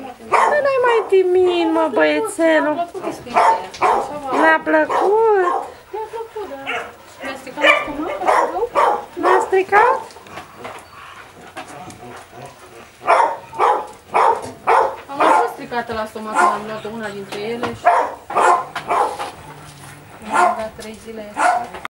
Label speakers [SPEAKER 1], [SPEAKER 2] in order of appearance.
[SPEAKER 1] Nu
[SPEAKER 2] Dar n-ai mai timid, mă,
[SPEAKER 1] Mi-a plăcut discuția.
[SPEAKER 2] Mi-a plăcut.
[SPEAKER 1] Mi-a plăcut, da. Mi-a stricat la?
[SPEAKER 2] Mi-a stricat?
[SPEAKER 1] Am fost stricată la stomac am luat una dintre ele și... Am dat trei zile.